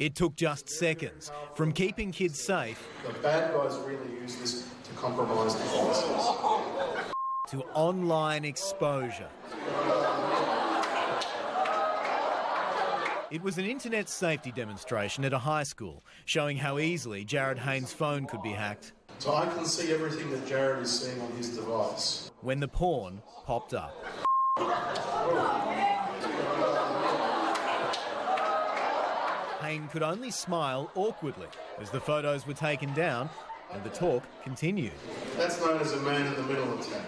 It took just seconds from keeping kids safe The bad guys really use this to compromise devices. to online exposure. It was an internet safety demonstration at a high school, showing how easily Jarryd Hayne's phone could be hacked So I can see everything that Jarryd is seeing on his device. when the porn popped up. Hayne could only smile awkwardly as the photos were taken down and the talk continued. That's known as a man in the middle attack.